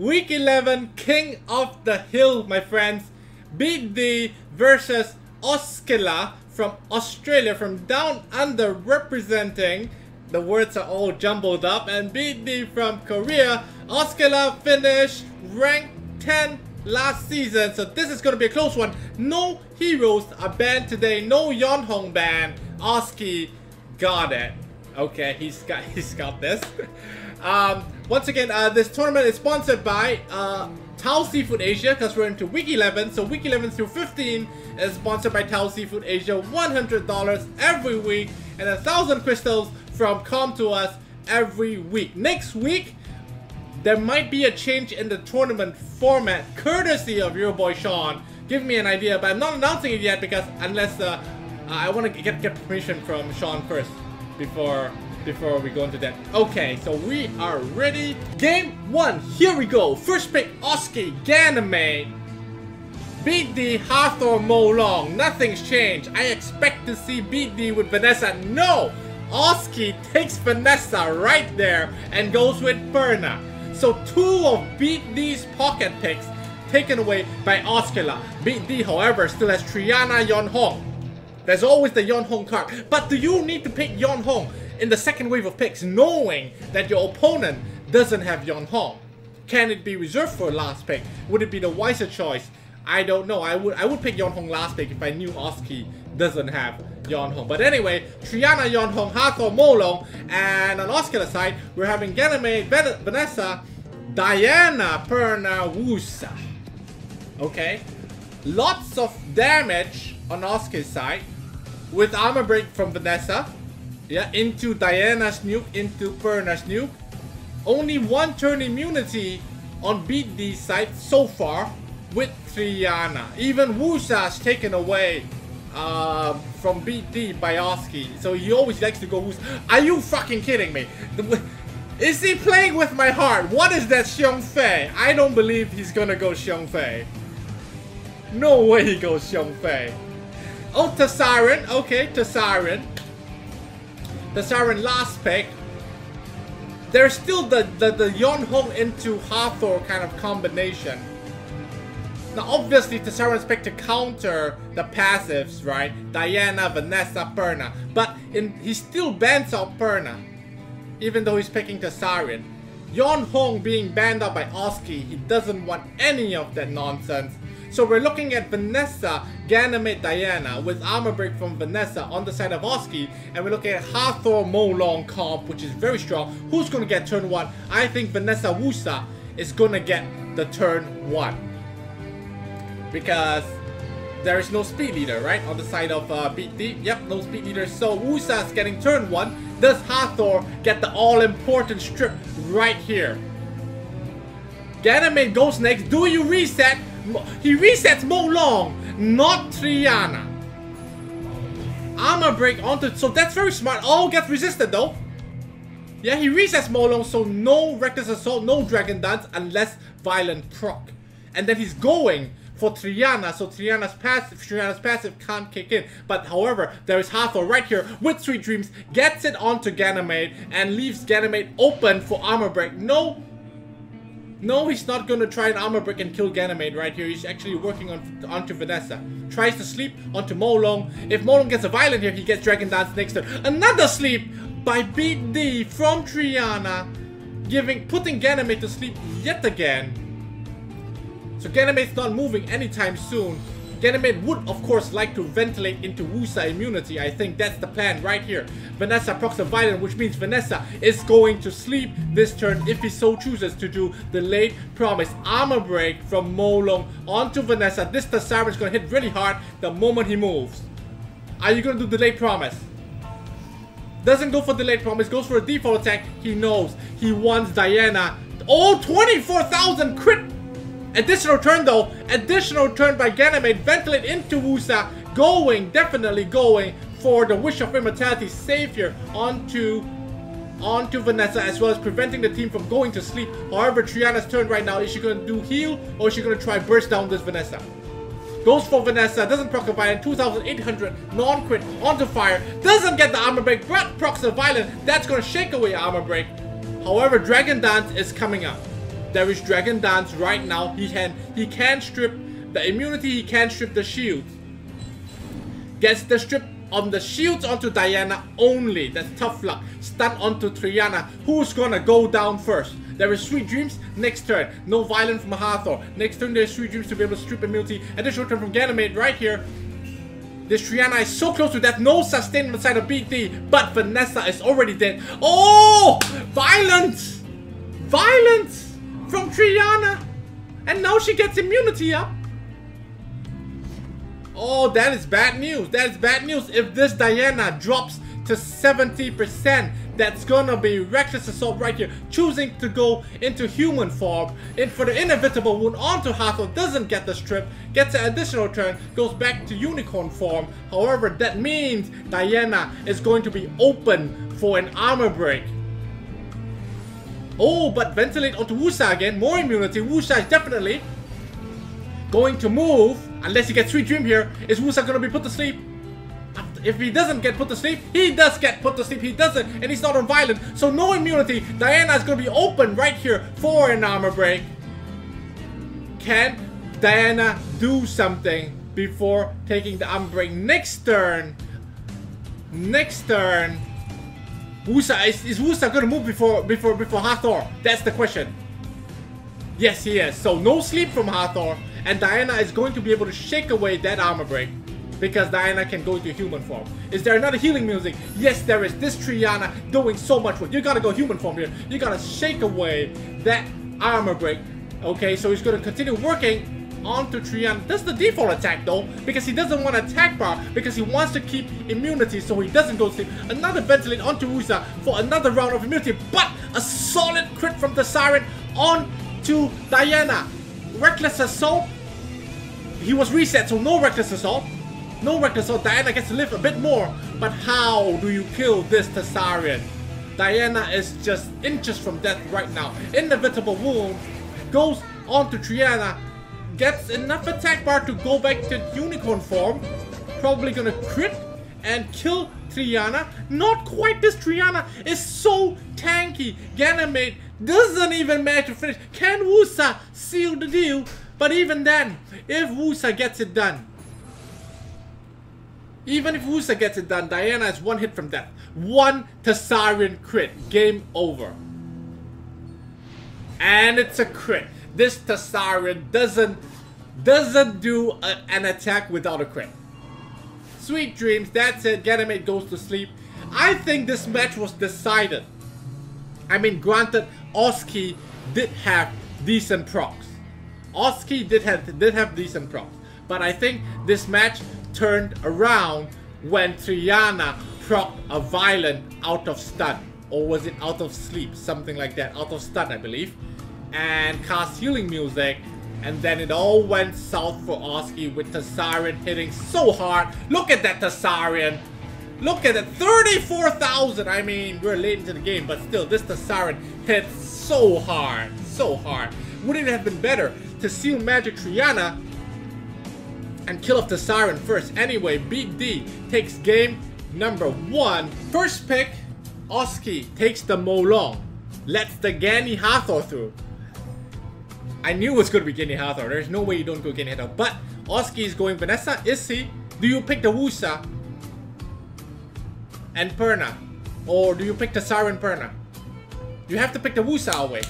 Week 11, King of the Hill, my friends. Beat D versus Oskila from Australia, from down under, representing. The words are all jumbled up. And Beat D from Korea. Oskila finished ranked 10 last season, so this is going to be a close one. No heroes are banned today. No Yonhong ban. Oski got it. Okay, he's got he's got this. Um, once again, uh, this tournament is sponsored by uh, Tao Seafood Asia because we're into week 11. So week 11 through 15 is sponsored by Tao Seafood Asia. $100 every week and a thousand crystals from Com2uS every week. Next week, there might be a change in the tournament format courtesy of your boy Sean. Give me an idea, but I'm not announcing it yet because unless uh, I want to get, get permission from Sean first before before we go into that. Okay, so we are ready. Game one, here we go. First pick, Oski Ganymede. Beat D, Hathor Molong. Nothing's changed. I expect to see Beat D with Vanessa. No! Oski takes Vanessa right there and goes with Perna. So two of Beat D's pocket picks taken away by Oskila. Beat D, however, still has Triana Yonhong. There's always the Yonhong card. But do you need to pick Yonhong in the second wave of picks knowing that your opponent doesn't have Yonhong? Can it be reserved for last pick? Would it be the wiser choice? I don't know. I would I would pick Yonhong last pick if I knew Oski doesn't have Yonhong. But anyway, Triana Yonhong, Hathor Molong, and on Oskil's side, we're having Ganymede, Vanessa, Diana, Perna, Wusa. Okay? Lots of damage on Oski's side with armor break from Vanessa. Yeah, into Diana's nuke, into Perna's nuke. Only one turn immunity on D's side so far with Triana. Even Wusa's taken away uh, from BD by Oski. So he always likes to go Wusa. Are you fucking kidding me? Is he playing with my heart? What is that Xiong Fei? I don't believe he's gonna go Xiong Fei. No way he goes Xiong Fei. Oh, Tesarion. Okay, Tesarion. Tesarion last pick. There's still the, the, the Yonhong into Hathor kind of combination. Now, obviously, Tesarion's picked to counter the passives, right? Diana, Vanessa, Perna. But in, he still bans out Perna. Even though he's picking Tesarion. Yonhong being banned out by Oski, he doesn't want any of that nonsense. So we're looking at Vanessa, Ganymede Diana with armor break from Vanessa on the side of Oski. And we're looking at Hathor Molong comp, which is very strong. Who's going to get turn 1? I think Vanessa Wusa is going to get the turn 1. Because there is no speed leader, right? On the side of uh, Beat D. Yep, no speed leader. So Wusa is getting turn 1. Does Hathor get the all-important strip right here? Ganymede goes next. Do you reset? He resets Mo Long, not Triana. Armor break onto... So that's very smart. All gets resisted though. Yeah, he resets Mo Long, so no Reckless Assault, no Dragon Dance, unless Violent Proc. And then he's going for Triana, so Triana's passive, Triana's passive can't kick in. But however, there is Hathor right here with Sweet Dreams, gets it onto Ganymede, and leaves Ganymede open for armor break. No no, he's not gonna try an armor break and kill Ganymede right here. He's actually working on onto Vanessa. Tries to sleep onto Molong. If Molong gets a violent here, he gets Dragon Dance next turn. Another sleep by BD from Triana, giving putting Ganymede to sleep yet again. So Ganymede's not moving anytime soon. Ganymede would, of course, like to ventilate into Wusa immunity. I think that's the plan right here. Vanessa procs a which means Vanessa is going to sleep this turn if he so chooses to do the late promise armor break from Molong onto Vanessa. This Tesarion is going to hit really hard the moment he moves. Are you going to do the late promise? Doesn't go for the late promise, goes for a default attack. He knows. He wants Diana. Oh, 24,000 crit Additional turn though, additional turn by Ganymede, ventilate into Wusa, going, definitely going for the Wish of Immortality Savior onto onto Vanessa as well as preventing the team from going to sleep. However, Triana's turn right now, is she going to do heal or is she going to try burst down this Vanessa? Goes for Vanessa, doesn't proc a violent, 2800 non-crit onto fire, doesn't get the armor break, but procs a violent, that's going to shake away armor break. However, Dragon Dance is coming up. There is Dragon Dance right now. He can he can strip the immunity, he can strip the shield. Gets the strip on the shields onto Diana only. That's tough luck. Stun onto Triana. Who's gonna go down first? There is Sweet Dreams next turn. No Violent from Hathor. Next turn there's Sweet Dreams to be able to strip immunity. Additional turn from Ganymede right here. This Triana is so close to death. No sustain on the side of BD. But Vanessa is already dead. Oh! Violence! Violence! From Triana! And now she gets immunity up. Oh, that is bad news. That is bad news. If this Diana drops to 70%, that's gonna be Reckless Assault right here, choosing to go into human form. And for the inevitable wound onto Hathor, doesn't get the strip, gets an additional turn, goes back to unicorn form. However, that means Diana is going to be open for an armor break. Oh, but ventilate onto Wusa again, more immunity. Wusa is definitely going to move, unless he gets Sweet Dream here. Is Wusa gonna be put to sleep? If he doesn't get put to sleep, he does get put to sleep. He doesn't, and he's not on violent. So no immunity. Diana is gonna be open right here for an armor break. Can Diana do something before taking the armor break? Next turn. Next turn. Wusa is, is Wusa gonna move before before before Hathor? That's the question. Yes, he is. So no sleep from Hathor, and Diana is going to be able to shake away that armor break because Diana can go into human form. Is there another healing music? Yes, there is. This Triana doing so much work. You gotta go human form here. You gotta shake away that armor break. Okay, so he's gonna continue working onto Triana. That's the default attack though, because he doesn't want attack bar, because he wants to keep immunity so he doesn't go to sleep. Another ventilate onto Usa for another round of immunity, but a solid crit from the Siren onto Diana. Reckless Assault, he was reset, so no Reckless Assault. No Reckless Assault, Diana gets to live a bit more, but how do you kill this Tesarion? Diana is just inches from death right now. Inevitable wound goes on to Triana, gets enough attack bar to go back to unicorn form. Probably gonna crit and kill Triana. Not quite this Triana is so tanky. Ganymede doesn't even manage to finish. Can Wusa seal the deal? But even then, if Wusa gets it done, even if Wusa gets it done, Diana is one hit from death. One Tesarion crit. Game over. And it's a crit. This Tesarion doesn't doesn't do a, an attack without a crit. Sweet dreams, that's it. Ganymede goes to sleep. I think this match was decided. I mean, granted, Oski did have decent procs. Oski did have did have decent procs. But I think this match turned around when Triana proc a violent out of stun. Or was it out of sleep? Something like that. Out of stun, I believe. And cast healing music. And then it all went south for Oski with Tesarion hitting so hard. Look at that Tesarion. Look at it. 34,000. I mean, we're late into the game, but still, this Tesarion hits so hard. So hard. Wouldn't it have been better to seal Magic Triana and kill off Siren first. Anyway, Beat D takes game number one. First pick, Oski takes the Molong. Lets the Gani Hathor through. I knew it was going to be Gani Hathor. There's no way you don't go Gani Hathor. But Oski is going Vanessa. Is? Do you pick the Wusa and Perna? Or do you pick the Siren Perna? You have to pick the Wusa away.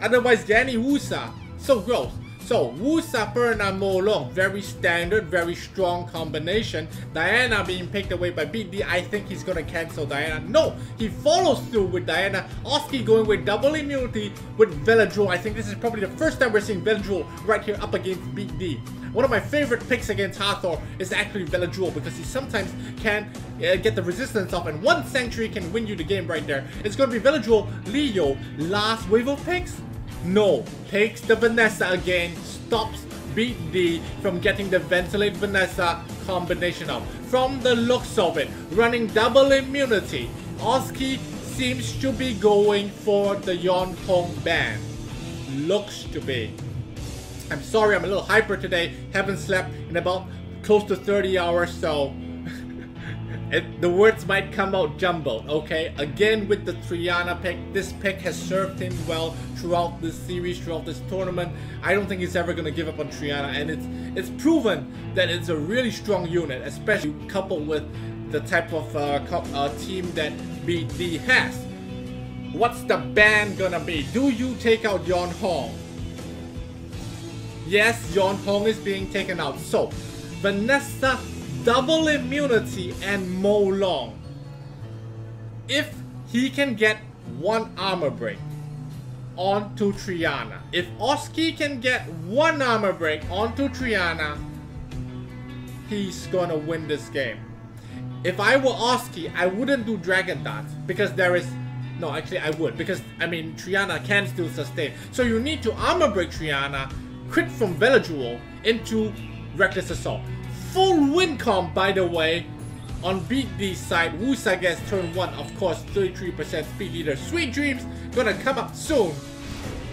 Otherwise, Gani Wusa. So gross. So, Wusa Perna Molong, very standard, very strong combination. Diana being picked away by BD, I think he's gonna cancel Diana. No, he follows through with Diana. Oski going with double immunity with Veladrol. I think this is probably the first time we're seeing Veladrol right here up against BD. One of my favorite picks against Hathor is actually Veladrol because he sometimes can uh, get the resistance off and one Sanctuary can win you the game right there. It's gonna be Veladrol, Leo, last wave of picks. No, takes the Vanessa again, stops Beat D from getting the Ventilate Vanessa combination up. From the looks of it, running double immunity, Oski seems to be going for the Yon Hong ban. Looks to be. I'm sorry, I'm a little hyper today. Haven't slept in about close to 30 hours, so it, the words might come out jumbled, okay? Again, with the Triana pick, this pick has served him well throughout this series, throughout this tournament. I don't think he's ever going to give up on Triana, and it's it's proven that it's a really strong unit, especially coupled with the type of uh, uh, team that BD has. What's the ban gonna be? Do you take out Yon Hong? Yes, Yon Hong is being taken out. So, Vanessa double immunity and Mo Long. If he can get one armor break onto Triana, if Oski can get one armor break onto Triana, he's gonna win this game. If I were Oski, I wouldn't do Dragon Dance because there is no, actually I would because I mean Triana can still sustain. So you need to armor break Triana, crit from Veledruel into Reckless Assault full win comp, by the way. On Beat side, Wusa gets turn 1, of course, 33% speed leader. Sweet Dreams gonna come up soon.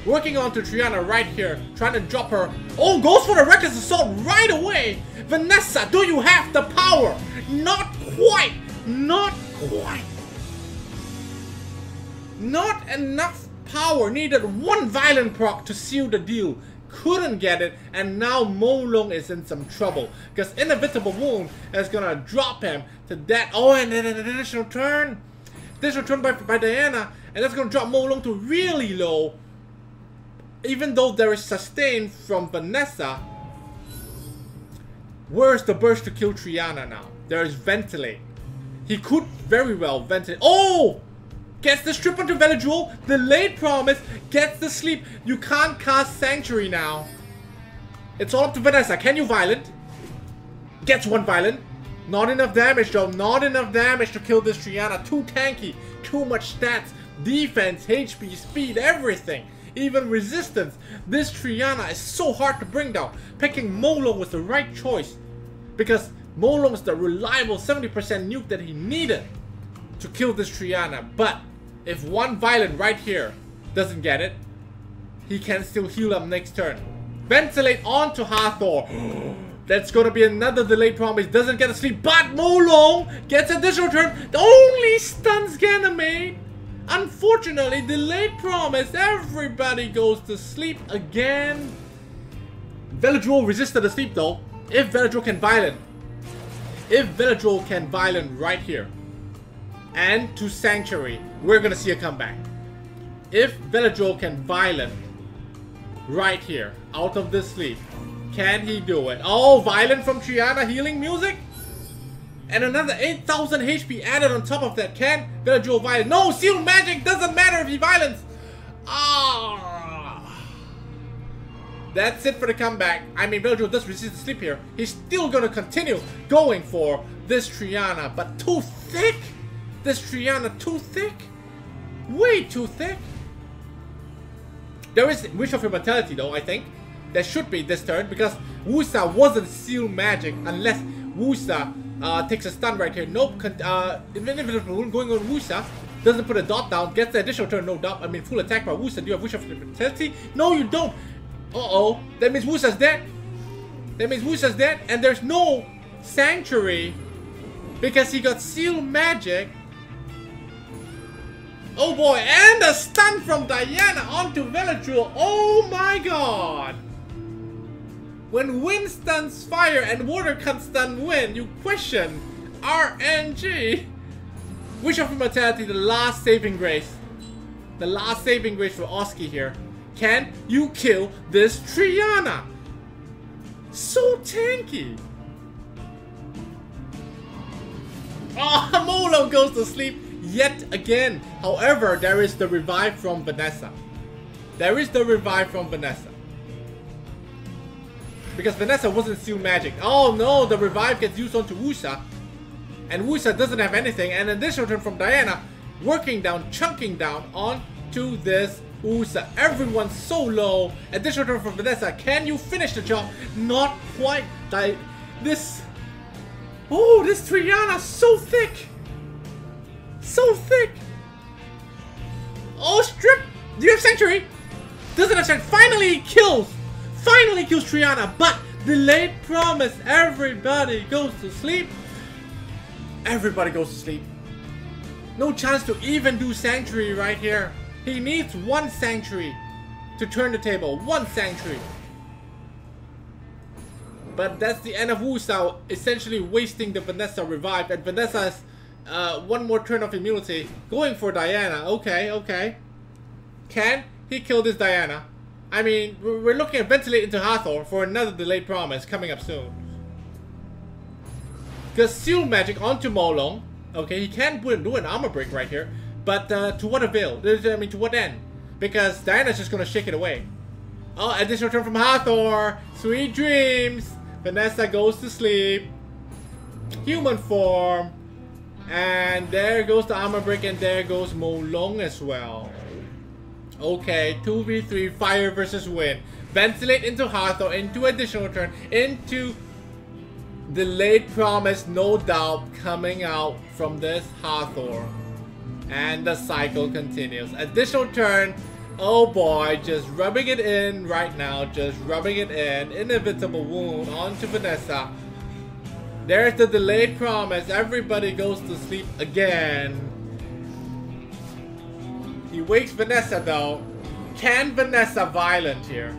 Working on to Triana right here, trying to drop her. Oh, goes for the Reckless Assault right away! Vanessa, do you have the power? Not quite! Not quite! Not enough power, needed one violent proc to seal the deal couldn't get it, and now Molong is in some trouble. Because Inevitable Wound is gonna drop him to that. Oh, and then an additional turn. Additional turn by, by Diana, and that's gonna drop Molong to really low. Even though there is sustain from Vanessa, where's the burst to kill Triana now? There is Ventilate. He could very well ventilate. Oh! Gets the strip onto Veledruel. Delayed promise gets the sleep. You can't cast Sanctuary now. It's all up to Vanessa. Can you violent? Gets one violent. Not enough damage though. Not enough damage to kill this Triana. Too tanky. Too much stats. Defense, HP, speed, everything. Even resistance. This Triana is so hard to bring down. Picking Molo was the right choice. Because Molo is the reliable 70% nuke that he needed to kill this Triana. But if one Violent right here doesn't get it, he can still heal up next turn. Ventilate onto Hathor. That's gonna be another delayed promise. Doesn't get a sleep, but Molong gets additional turn. Only stuns Ganymede. Unfortunately, delayed promise. Everybody goes to sleep again. Veledruel resisted the sleep though. If Veledruel can violent. If Veledruel can violent right here and to Sanctuary, we're gonna see a comeback. If Veledruel can Violent right here, out of this sleep, can he do it? Oh, Violent from Triana healing music? And another 8,000 HP added on top of that. Can Veledruel Violent? No, Seal Magic doesn't matter if he Violence! Ah! That's it for the comeback. I mean, Veledruel does resist the sleep here. He's still gonna continue going for this Triana, but too thick! This Triana too thick? Way too thick! There is Wish of Immortality though, I think. There should be this turn because Wusa wasn't Seal Magic unless Wusa uh, takes a stun right here. Nope, uh, Invisible going on Wusa. Doesn't put a dot down, gets the additional turn, no doubt. I mean, full attack by Wusa. Do you have Wish of Immortality? No, you don't! Uh-oh. That means Wusa's dead. That means Wusa's dead, and there's no Sanctuary because he got Seal Magic Oh boy, and a stun from Diana onto Veledruel. Oh my god! When wind stuns fire and water can stun wind, you question RNG. Wish of Immortality, the last saving grace. The last saving grace for Oski here. Can you kill this Triana? So tanky. Oh, Molo goes to sleep yet again. However, there is the revive from Vanessa. There is the revive from Vanessa. Because Vanessa wasn't still Magic. Oh no, the revive gets used onto Wusa. And Wusa doesn't have anything. And additional turn from Diana, working down, chunking down onto this Wusa. Everyone's so low. Additional turn from Vanessa. Can you finish the job? Not quite. Di this... Oh, this Triana so thick. So thick! Oh, strip! Do you have Sanctuary? Doesn't have Sanctuary. Finally kills! Finally kills Triana, but delayed promise. Everybody goes to sleep. Everybody goes to sleep. No chance to even do Sanctuary right here. He needs one Sanctuary to turn the table. One Sanctuary. But that's the end of Wu Sao, essentially wasting the Vanessa revive. And Vanessa's uh, one more turn of immunity. Going for Diana. Okay, okay. Can he kill this Diana? I mean, we're looking at Ventilate into Hathor for another delayed promise coming up soon. Seal Magic onto Molong. Okay, he can do an armor break right here. But uh, to what avail? I mean, to what end? Because Diana's just going to shake it away. Oh, additional turn from Hathor. Sweet dreams. Vanessa goes to sleep. Human form. And there goes the armor break and there goes Molong as well. Okay, 2v3 fire versus wind. Ventilate into Hathor, into additional turn, into delayed promise, no doubt, coming out from this Hathor. And the cycle continues. Additional turn, oh boy, just rubbing it in right now, just rubbing it in. Inevitable wound onto Vanessa. There's the delayed promise, everybody goes to sleep again. He wakes Vanessa though. Can Vanessa violent here?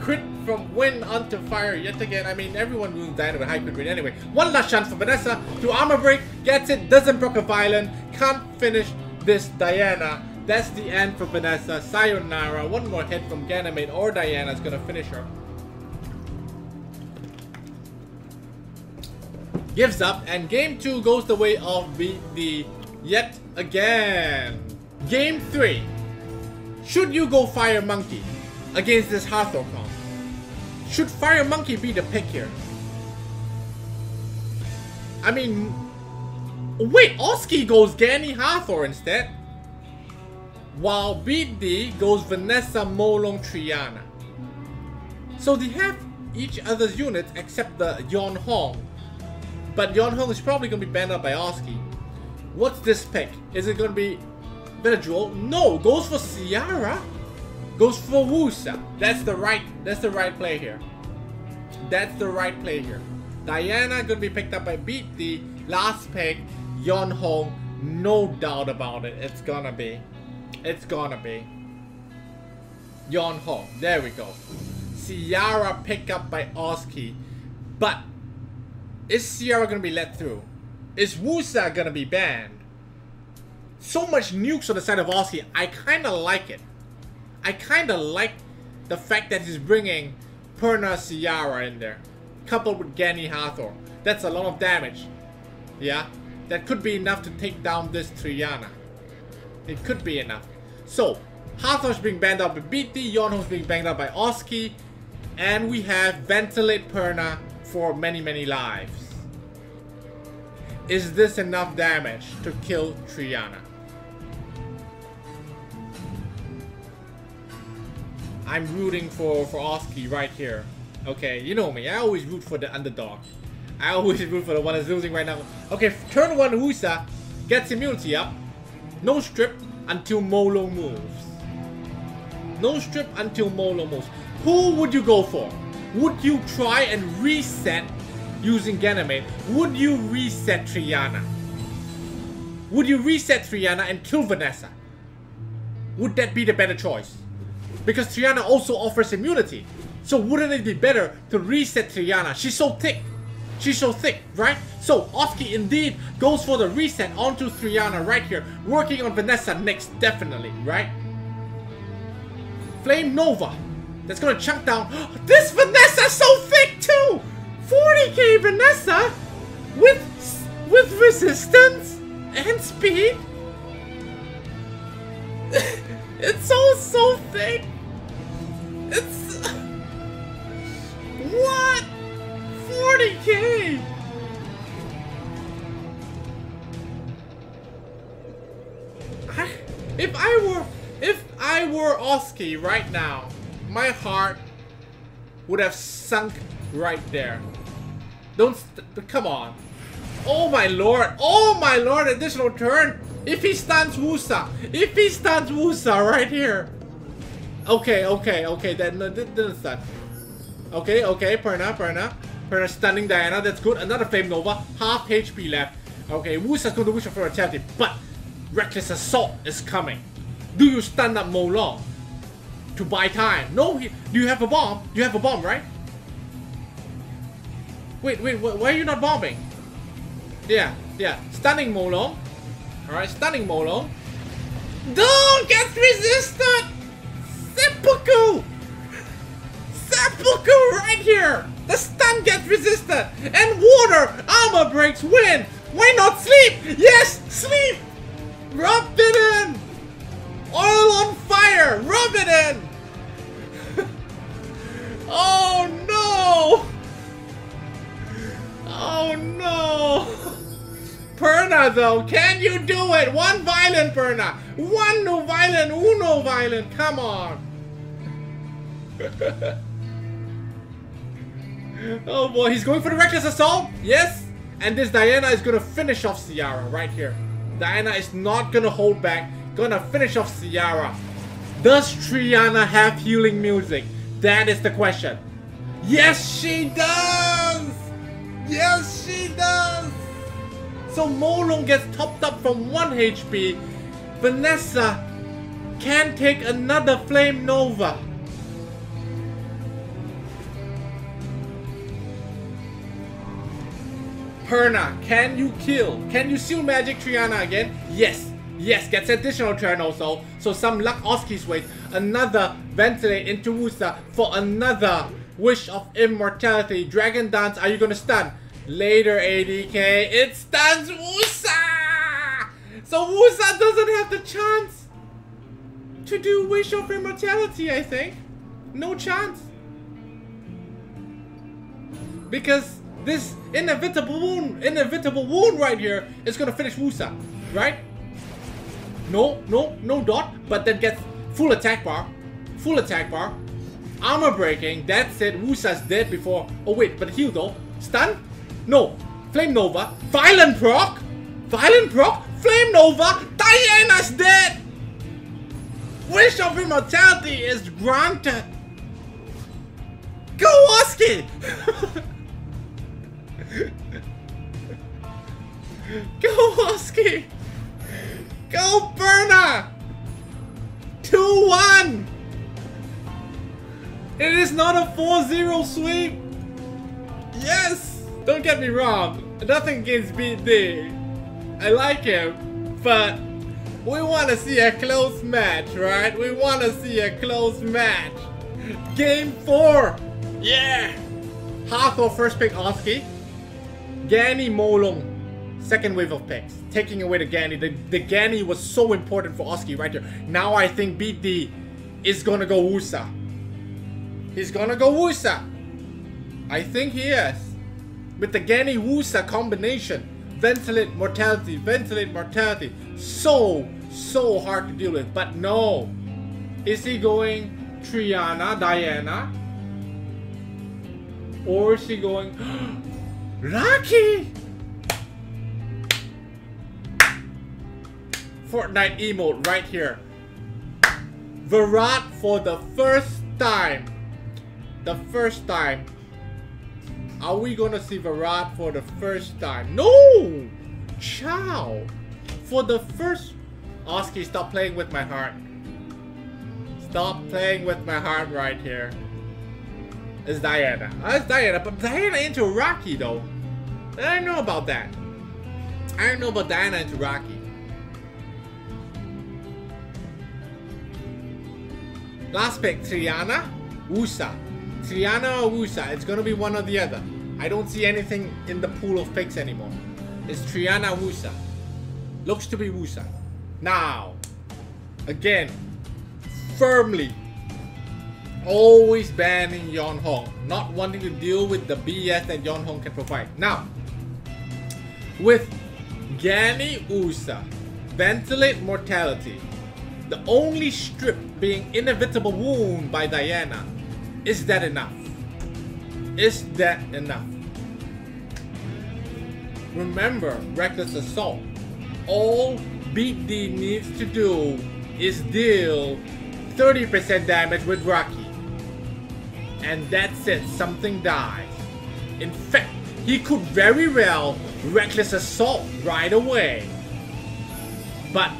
Crit from wind onto fire yet again. I mean, everyone wounds Diana with high crit rate anyway. One last chance for Vanessa to armor break. Gets it, doesn't proc a violent. Can't finish this Diana. That's the end for Vanessa. Sayonara. One more hit from Ganymede or Diana is gonna finish her. Gives up, and game two goes the way of the, yet again. Game 3. Should you go Fire Monkey against this Hathor comp? Should Fire Monkey be the pick here? I mean, wait, Oski goes Gani Hathor instead. While Beat D goes Vanessa Molong Triana. So they have each other's units except the Yon Hong. But Yon Hong is probably going to be banned up by Oski. What's this pick? Is it going to be Benadryl? No, goes for Ciara. Goes for Wusa. That's the right. That's the right play here. That's the right play here. Diana gonna be picked up by the last pick. Yon Hong, no doubt about it. It's gonna be. It's gonna be. Yon Hong. There we go. Ciara picked up by Oski. But is Ciara gonna be let through? Is Wusa gonna be banned? So much nukes on the side of Oski, I kinda like it. I kinda like the fact that he's bringing Perna Ciara in there. Coupled with Gani Hathor. That's a lot of damage. Yeah? That could be enough to take down this Triana. It could be enough. So, Hathor's being banned out by BT, Yonho's being banned out by Oski, and we have Ventilate Perna for many, many lives. Is this enough damage to kill Triana? I'm rooting for, for Oski right here. Okay, you know me. I always root for the underdog. I always root for the one that's losing right now. Okay, turn one Wusa gets immunity up. No strip until Molo moves. No strip until Molo moves. Who would you go for? Would you try and reset using Ganymede, would you reset Triana? Would you reset Triana and kill Vanessa? Would that be the better choice? Because Triana also offers immunity. So wouldn't it be better to reset Triana? She's so thick. She's so thick, right? So Oski indeed goes for the reset onto Triana right here. Working on Vanessa next, definitely, right? Flame Nova. That's gonna chunk down. This Vanessa's so thick too! 40k Vanessa with with resistance and speed. it's so so thick. It's what 40k. I, if I were if I were Oski right now, my heart would have sunk right there. Don't come on. Oh my lord. Oh my lord. Additional turn. If he stuns Wusa. If he stuns Wusa right here. Okay, okay, okay. That no, didn't stun. Okay, okay. Perna, Perna. Perna stunning Diana, that's good. Another Flame Nova, half HP left. Okay, Wusa's going to Wish of Immortality, but Reckless Assault is coming. Do you stun up Molong? To buy time. No, he, you have a bomb? You have a bomb, right? Wait, wait, wh why are you not bombing? Yeah, yeah. Stunning Molong. Alright, stunning Molong. Don't get resisted! Seppuku! Seppuku right here! The stun gets resisted! And water! Armor breaks win! Why not sleep? Yes! Sleep! Rub it in! Oil on fire! Rub it in! oh no! Oh no! Perna though, can you do it? One violent Perna! One no violent, uno violent, come on! oh boy, he's going for the Reckless Assault! Yes! And this Diana is gonna finish off Ciara right here. Diana is not gonna hold back, gonna finish off Ciara. Does Triana have healing music? That is the question. Yes, she does! Yes, she does! So Molong gets topped up from 1 HP. Vanessa can take another Flame Nova. Perna, can you kill? Can you seal Magic Triana again? Yes. Yes, gets additional turn also. So some luck Oski's way. Another Ventilate into Wusa for another Wish of Immortality. Dragon Dance, are you gonna stun? Later, ADK, it stuns Wusa! So Wusa doesn't have the chance to do Wish of Immortality, I think. No chance. Because this inevitable wound, inevitable wound right here is gonna finish Wusa, right? No, no, no dot, but then gets full attack bar, full attack bar, armor breaking, that's it, Wusa's dead before, oh wait, but heal though, stun? No, Flame Nova, Violent proc, Violent proc, Flame Nova, Diana's dead! Wish of Immortality is granted! Go Oski! Go Oski! Perna! 2-1! It is not a 4-0 sweep! Yes! Don't get me wrong, nothing against BD. I like him, but we want to see a close match, right? We want to see a close match. Game 4! Yeah! Hathor first pick Oski. Gani Molong, second wave of picks. Taking away the Gani. The, the Gani was so important for Oski right here. Now I think BD is gonna go Wusa. He's gonna go Wusa. I think he is. With the Gani Wusa combination. Ventilate mortality, ventilate mortality. So, so hard to deal with. But no. Is he going Triana, Diana? Or is he going Rocky! Fortnite emote right here. Virat for the first time. The first time. Are we gonna see Virat for the first time? No! Chow! For the first... Oski, stop playing with my heart. Stop playing with my heart right here. It's Diana. Uh, it's Diana, but Diana into Rocky though. I don't know about that. I don't know about Diana into Rocky. Last pick, Triana, Wusa. Triana or Wusa, it's gonna be one or the other. I don't see anything in the pool of picks anymore. It's Triana Wusa. Looks to be Wusa. Now, again, firmly always banning Yon Hong, not wanting to deal with the BS that Yon Hong can provide. Now, with Gani Usa, Ventilate Mortality, the only strip being Inevitable Wound by Diana, is that enough? Is that enough? Remember, Reckless Assault. All BD needs to do is deal 30% damage with Rocky and that's it, something dies. In fact, he could very well reckless assault right away. But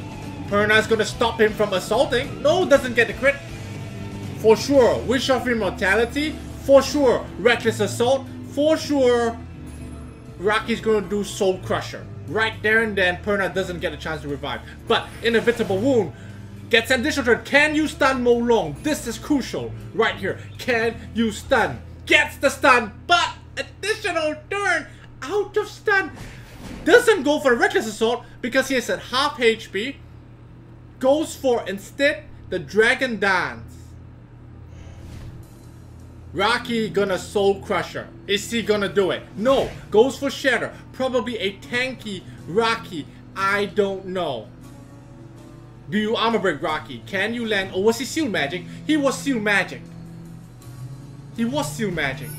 Perna's gonna stop him from assaulting. No, doesn't get the crit. For sure, Wish of Immortality. For sure, Reckless Assault. For sure, Rocky's gonna do Soul Crusher. Right there and then, Perna doesn't get a chance to revive. But Inevitable Wound gets an additional turn. Can you stun Mo Long? This is crucial. Right here. Can you stun? Gets the stun, but additional turn out of stun. Doesn't go for Reckless Assault because he is at half HP. Goes for instead the Dragon Dance. Rocky gonna Soul Crusher. Is he gonna do it? No. Goes for Shatter. Probably a tanky Rocky. I don't know. Do you armor break Rocky? Can you land? Or was he Seal Magic? He was Seal Magic. He was Seal Magic.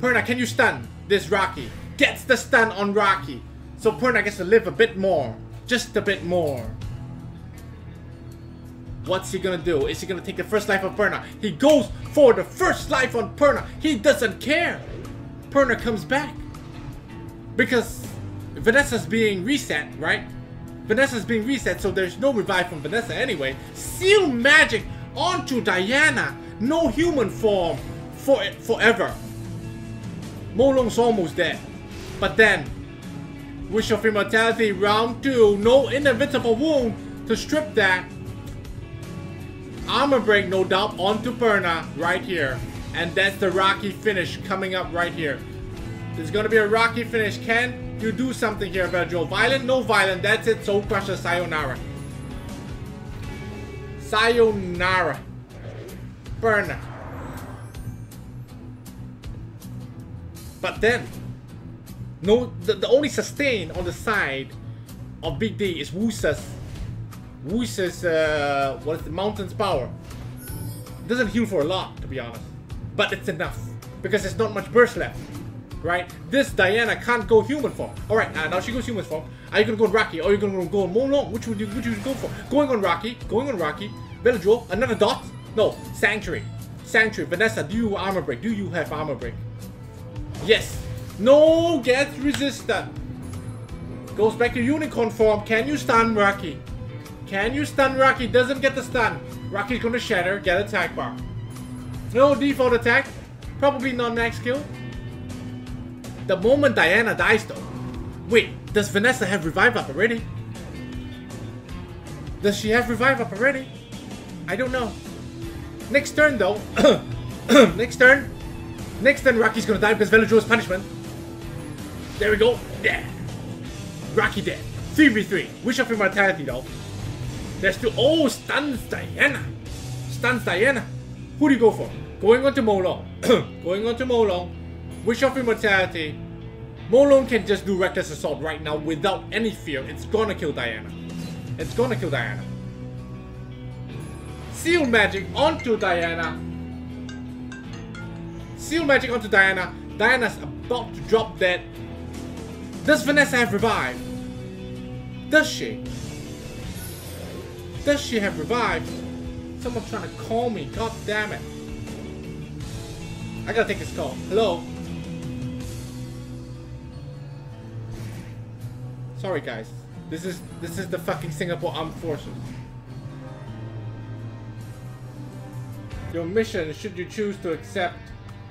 Perna, can you stun this Rocky? Gets the stun on Rocky. So Perna gets to live a bit more. Just a bit more. What's he gonna do? Is he gonna take the first life of Perna? He goes for the first life on Perna. He doesn't care. Perna comes back. Because Vanessa's being reset, right? Vanessa's being reset, so there's no revive from Vanessa anyway. Seal magic onto Diana. No human form for it forever. Molong's almost dead. But then, Wish of Immortality round 2, no inevitable wound to strip that. Armor break, no doubt, onto Perna right here. And that's the Rocky finish coming up right here. There's gonna be a Rocky finish. Can you do something here, Virgil? Violent? No violent. That's it. Soul Crusher, sayonara. Sayonara. Perna. But then, no, the, the only sustain on the side of Beat D is Wusa's Wusa's uh, what is the mountain's power. It doesn't heal for a lot, to be honest, but it's enough because there's not much burst left, right? This Diana can't go human form. All right, uh, now she goes human form. Are you gonna go on Rocky or are you gonna go on Molong? Which would you which would you go for? Going on Rocky, going on Rocky. Bellajo, another dot? No, Sanctuary. Sanctuary. Vanessa, do you armor break? Do you have armor break? Yes. No, gets resistant. Goes back to unicorn form. Can you stun Rocky? Can you stun Rocky? Doesn't get the stun. Rocky's gonna shatter, get attack bar. No default attack. Probably not max kill. The moment Diana dies though. Wait, does Vanessa have revive up already? Does she have revive up already? I don't know. Next turn though. Next turn. Next turn Rocky's gonna die because Velojo's punishment. There we go. Yeah. Rocky dead. 3v3. Wish of Immortality though. There's still. Oh, stuns Diana. Stuns Diana. Who do you go for? Going on to Molong. Going on to Molong. Wish of Immortality. Molong can just do Reckless Assault right now without any fear. It's gonna kill Diana. It's gonna kill Diana. Seal Magic onto Diana. Seal Magic onto Diana. Diana's about to drop dead. Does Vanessa have revive? Does she? Does she have revived? Someone's trying to call me. God damn it. I gotta take this call. Hello? Sorry guys. This is this is the fucking Singapore Armed Forces. Your mission should you choose to accept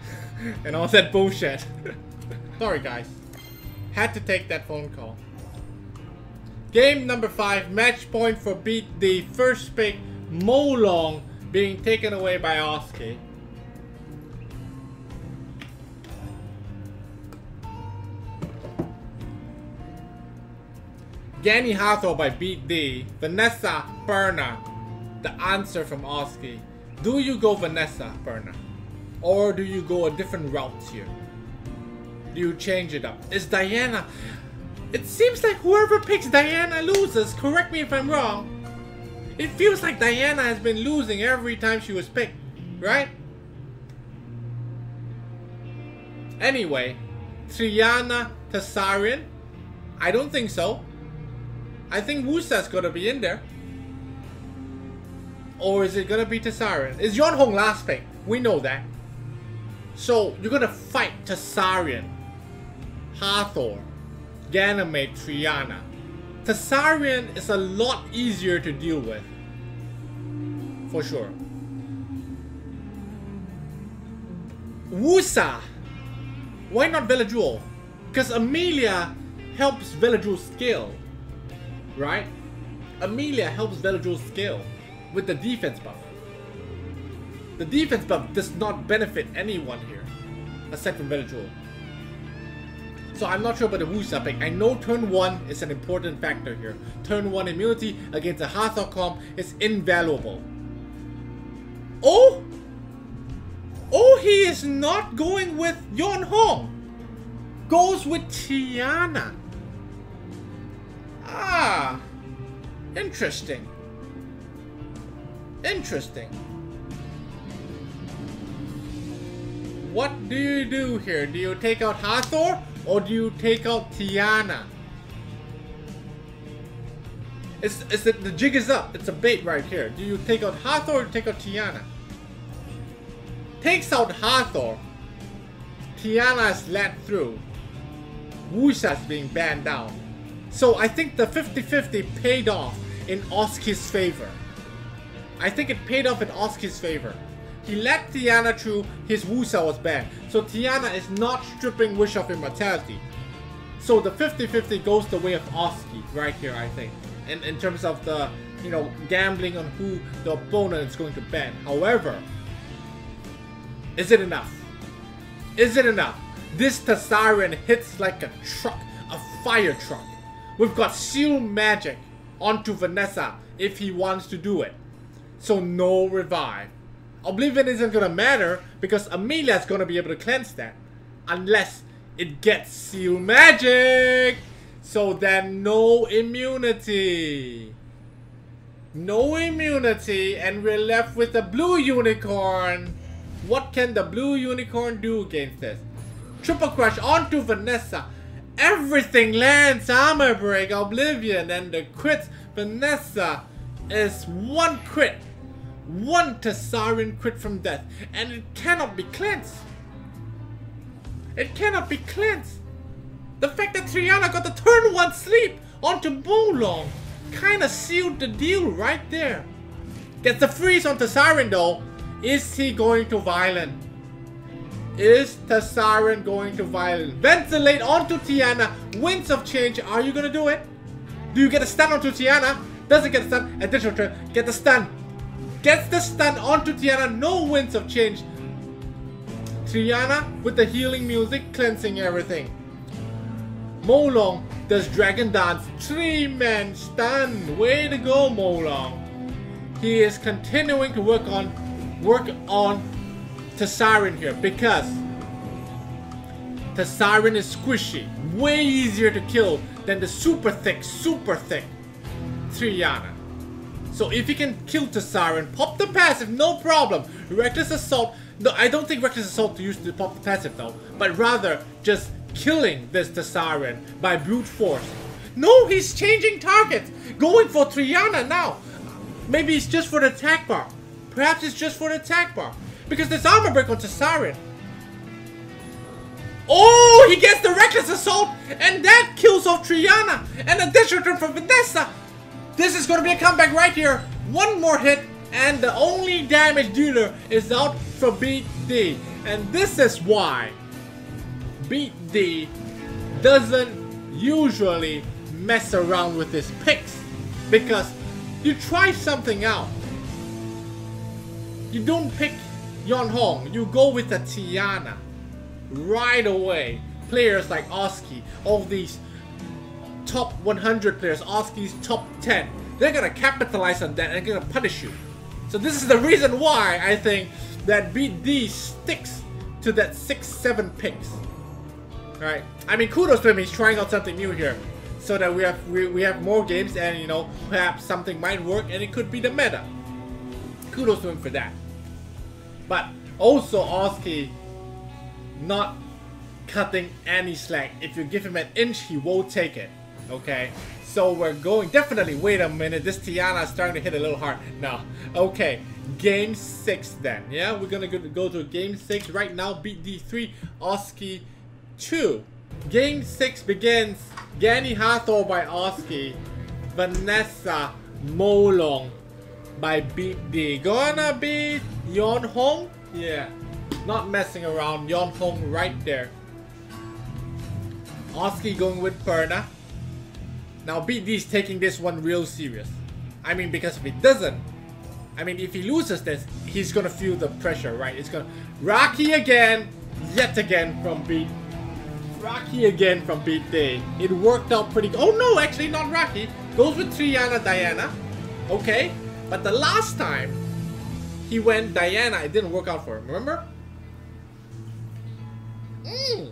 and all that bullshit. Sorry guys. Had to take that phone call. Game number 5, match point for beat the first pick, Molong, being taken away by Oski. Gani Hathor by Beat D, Vanessa Perna, the answer from Oski. Do you go Vanessa Perna? Or do you go a different route here? Do you change it up? Is Diana... It seems like whoever picks Diana loses. Correct me if I'm wrong. It feels like Diana has been losing every time she was picked, right? Anyway, Triana Tesarion? I don't think so. I think Wusa's gonna be in there. Or is it gonna be Tesarion? Is Yon Hong last pick? We know that. So you're gonna fight Tesarion, Hathor, Ganymede, Triana. Tesarion is a lot easier to deal with. For sure. Wusa! Why not Veladrul? Because Amelia helps Veladrul scale. Right? Amelia helps Veladrul scale with the defense buff. The defense buff does not benefit anyone here, except from Veladrul. So I'm not sure about the Wusa pick. I know turn 1 is an important factor here. Turn 1 immunity against the Hathor comp is invaluable. Oh! Oh, he is not going with Yon Hong. Goes with Tiana. Ah. Interesting. Interesting. What do you do here? Do you take out Hathor or do you take out Tiana? It's, it's the, the jig is up. It's a bait right here. Do you take out Hathor or take out Tiana? Takes out Hathor. Tiana is let through. Wusa's being banned down. So I think the 50-50 paid off in Oski's favor. I think it paid off in Oski's favor. He let Tiana through, his Wusa was banned. So Tiana is not stripping Wish of Immortality. So the 50-50 goes the way of Oski right here, I think. In, in terms of the, you know, gambling on who the opponent is going to ban. However, is it enough? Is it enough? This Tesarion hits like a truck, a fire truck. We've got Seal Magic onto Vanessa if he wants to do it. So no revive. Oblivion isn't gonna matter because Amelia's gonna be able to cleanse that. Unless it gets Seal Magic! So then no immunity. No immunity and we're left with the blue unicorn. What can the blue unicorn do against this? Triple crush onto Vanessa. Everything lands armor break Oblivion and the crits Vanessa is one crit. One Tesarion crit from death. And it cannot be cleansed. It cannot be cleansed. The fact that Triana got the turn one sleep onto Molong kinda sealed the deal right there. Gets the freeze on Tesarion though. Is he going to violent? Is Tesarion going to violent? Ventilate onto Tiana. Winds of change. Are you gonna do it? Do you get a stun onto Tiana? Doesn't get a stun. Additional turn. Get the stun. Gets the stun onto Tiana. No winds of change. Triana with the healing music cleansing everything. Molong does Dragon Dance. Three man stun. Way to go, Molong. He is continuing to work on work on Tesarion here because Tesarion is squishy. Way easier to kill than the super thick, super thick Triana. So if he can kill Tesarion, pop the passive, no problem. Reckless Assault, no, I don't think Reckless Assault to use to pop the passive though, but rather just killing this Tesarion by brute force. No, he's changing targets, going for Triana now. Maybe it's just for the attack bar. Perhaps it's just for the attack bar. Because there's armor break on Tesarion. Oh, he gets the Reckless Assault, and that kills off Triana, and a dish return from Vanessa. This is going to be a comeback right here. One more hit, and the only damage dealer is out for Beat D. And this is why Beat D doesn't usually mess around with his picks. Because you try something out. You don't pick Yon Hong, you go with a Tiana. Right away. Players like Oski, all these top 100 players, Oski's top 10, they're gonna capitalize on that and gonna punish you. So this is the reason why I think that BD sticks to that 6-7 picks. Right? I mean, kudos to him, he's trying out something new here. So that we have we, we have more games and, you know, perhaps something might work and it could be the meta. Kudos to him for that. But also Oski not cutting any slack. If you give him an inch, he won't take it. Okay? So we're going... Definitely, wait a minute. This Tiana is starting to hit a little hard. No. Okay. game six then. Yeah, we're gonna go, to game six right now. Beat D3, Oski 2. Game six begins. Gani Hathor by Oski. Vanessa Molong by Beat D. Gonna be Yon Hong? Yeah. Not messing around. Yon Hong right there. Oski going with Perna. Now Beat is taking this one real serious. I mean, because if he doesn't, I mean, if he loses this, he's gonna feel the pressure, right? It's gonna Rocky again, yet again from Beat. Rocky again from Beat D. It worked out pretty. Oh no, actually not Rocky. Goes with Triana Diana. Okay, but the last time he went Diana, it didn't work out for him. Remember? Mm.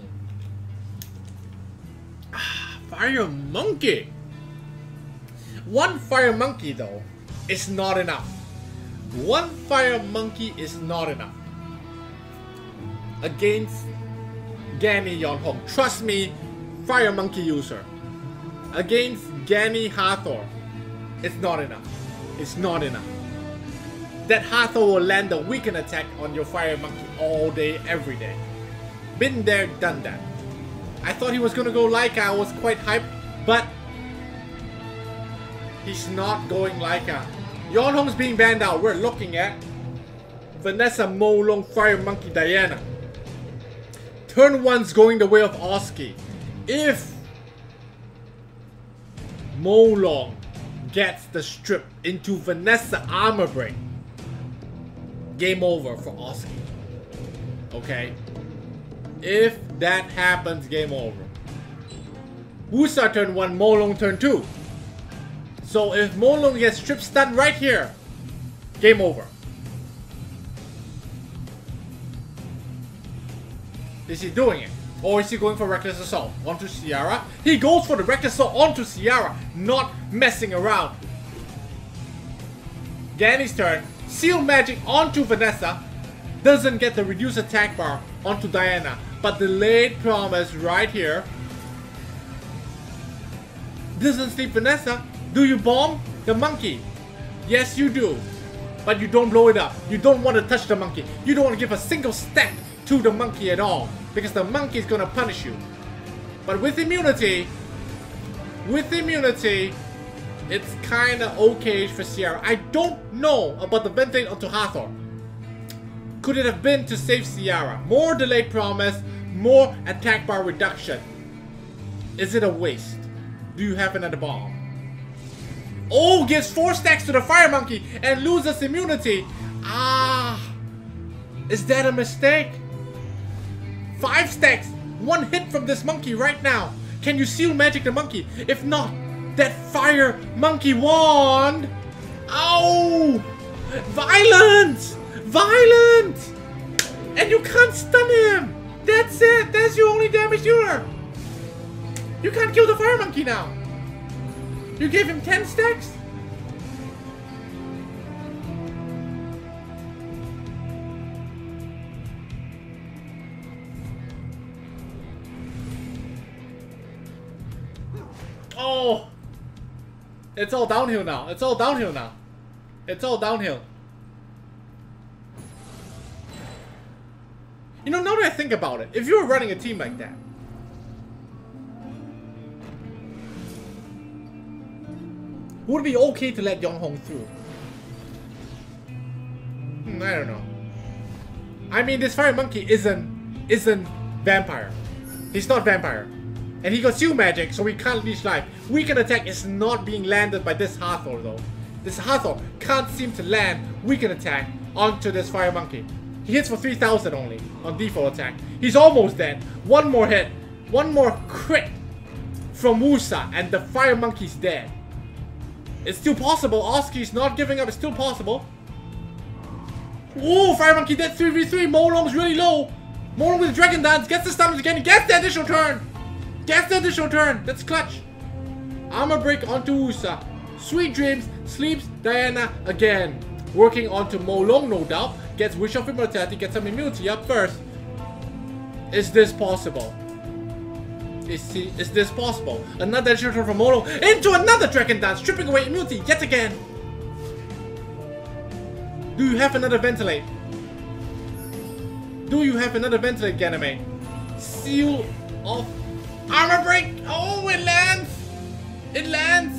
Ah, fire monkey. One fire monkey though is not enough. One fire monkey is not enough. Against Gani Yon Hong. Trust me, fire monkey user. Against Gani Hathor. It's not enough. It's not enough. That Hathor will land a weaken attack on your fire monkey all day, every day. Been there, done that. I thought he was gonna go like I was quite hyped, but he's not going Laika. Yon Hong's being banned out. We're looking at Vanessa Molong Fire Monkey Diana. Turn one's going the way of Oski. If Molong gets the strip into Vanessa armor break, game over for Oski. Okay? If that happens, game over. Wusa turn 1, Molong turn 2. So if Molong gets trip stun right here, game over. Is he doing it? Or is he going for Reckless Assault onto Ciara? He goes for the Reckless Assault onto Ciara, not messing around. Gani's turn. Seal Magic onto Vanessa. Doesn't get the reduced attack bar onto Diana. But delayed promise right here. Doesn't sleep Vanessa. Do you bomb the monkey? Yes, you do. But you don't blow it up. You don't want to touch the monkey. You don't want to give a single step to the monkey at all. Because the monkey is going to punish you. But with immunity, with immunity, it's kind of okay for Sierra. I don't know about the venting onto Hathor. Could it have been to save Sierra? More delayed promise, more attack bar reduction. Is it a waste? Do you have another bomb? Oh, gives 4 stacks to the Fire Monkey and loses immunity. Ah, is that a mistake? 5 stacks, 1 hit from this monkey right now. Can you seal magic the monkey? If not, that Fire Monkey wand. Ow! Violence! Violence! And you can't stun him! That's it! That's your only damage dealer! You can't kill the Fire Monkey now! You gave him 10 stacks? Oh! It's all downhill now. It's all downhill now. It's all downhill. You know, now that I think about it, if you were running a team like that, would be okay to let Yon Hong through? Hmm, I don't know. I mean, this fire monkey isn't isn't vampire. He's not vampire. And he got magic, so we can't leech life. Weaken attack is not being landed by this Hathor though. This Hathor can't seem to land weaken attack onto this fire monkey. He hits for 3000 only on default attack. He's almost dead. One more hit. One more crit from Wusa and the fire monkey's dead. It's still possible. Oski's not giving up. It's still possible. Ooh, Fire Monkey dead 3v3. Molong's really low. Molong with Dragon Dance. Gets the stamina again. Gets the additional turn. Gets the additional turn. That's clutch. Armor break onto Wusa. Sweet dreams. Sleeps Diana again. Working onto Molong, no doubt. Gets Wish of Immortality. Gets some immunity up first. Is this possible? Is, is this possible? Another additional from Molong into another Dragon Dance. Stripping away immunity yet again. Do you have another ventilate? Do you have another ventilate, Ganymede? Seal of armor break! Oh, it lands! It lands!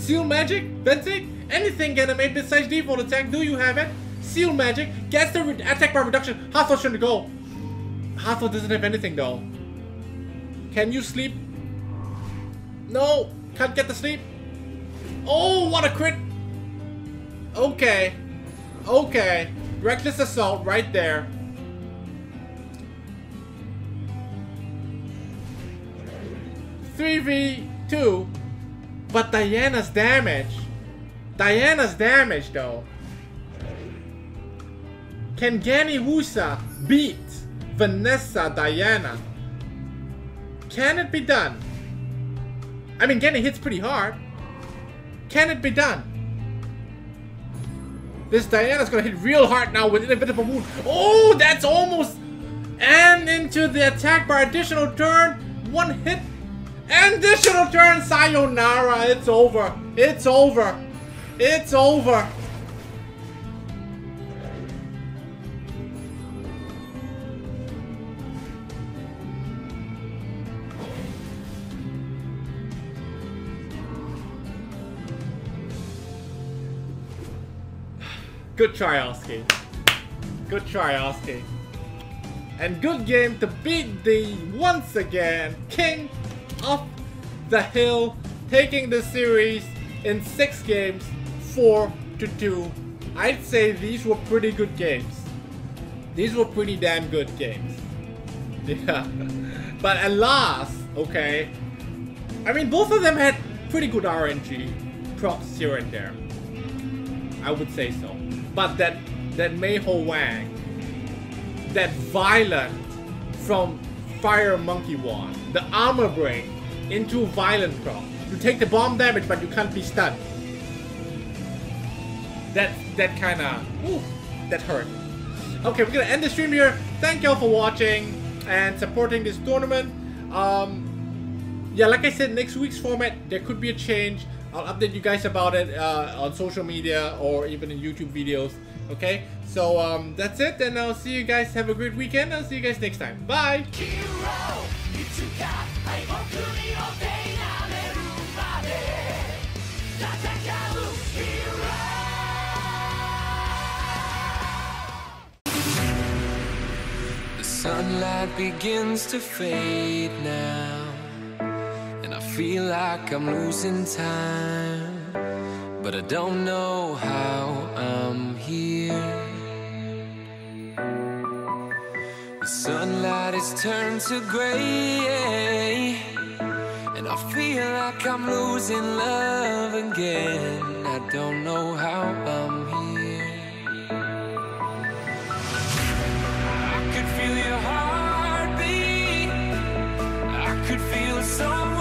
Seal magic? Ventilate? Anything Ganymede besides default attack, do you have it? Seal magic gets the attack bar reduction. Hathor shouldn't go. Hathor doesn't have anything though. Can you sleep? No, can't get to sleep. Oh, what a crit! Okay, okay. Reckless assault right there. Three v two, but Diana's damage. Diana's damage though. Can Gani Wusa beat Vanessa Diana? Can it be done? I mean, Gani hits pretty hard. Can it be done? This Diana's gonna hit real hard now with Inevitable Wound. Oh, that's almost... And into the attack bar. Additional turn. One hit. And additional turn. Sayonara. It's over. It's over. It's over. Good try, Oski. Good try, Oski. And good game to Beat D, once again, King of the Hill, taking the series in six games, four to two. I'd say these were pretty good games. These were pretty damn good games. Yeah. but at last, okay, I mean, both of them had pretty good RNG props here and there. I would say so. But that that Mei Hou Wang, that violent from Fire Monkey Wand, the armor break into violent prop. You take the bomb damage, but you can't be stunned. That that kind of that hurt. Okay, we're gonna end the stream here. Thank y'all for watching and supporting this tournament. Um, yeah, like I said, next week's format there could be a change. I'll update you guys about it uh, on social media or even in YouTube videos. Okay, so um, that's it, and I'll see you guys. Have a great weekend. I'll see you guys next time. Bye. The sunlight begins to fade now feel like I'm losing time, but I don't know how I'm here. The sunlight has turned to gray, and I feel like I'm losing love again. I don't know how I'm here. I could feel your heartbeat. I could feel somewhere.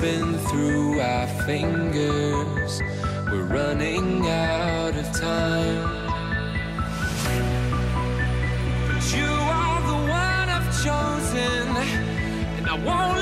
Slipping through our fingers. We're running out of time. But you are the one I've chosen, and I won't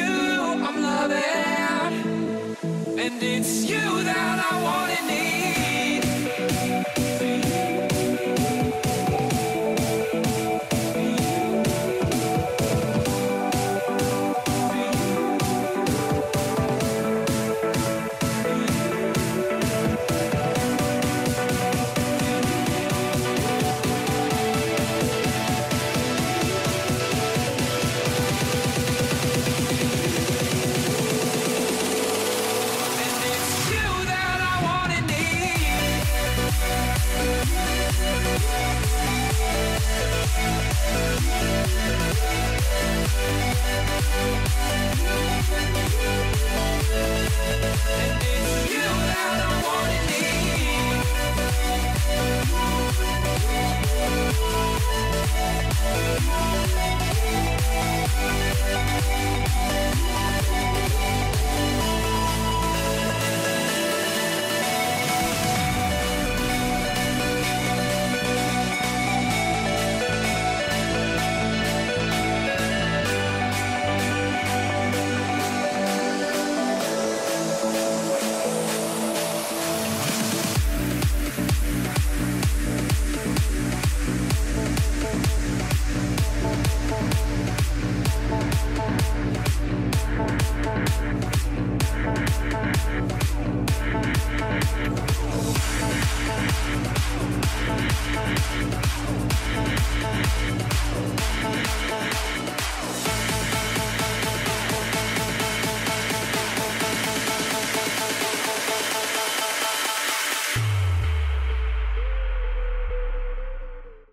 you I'm loving. And it's you that I wanna need.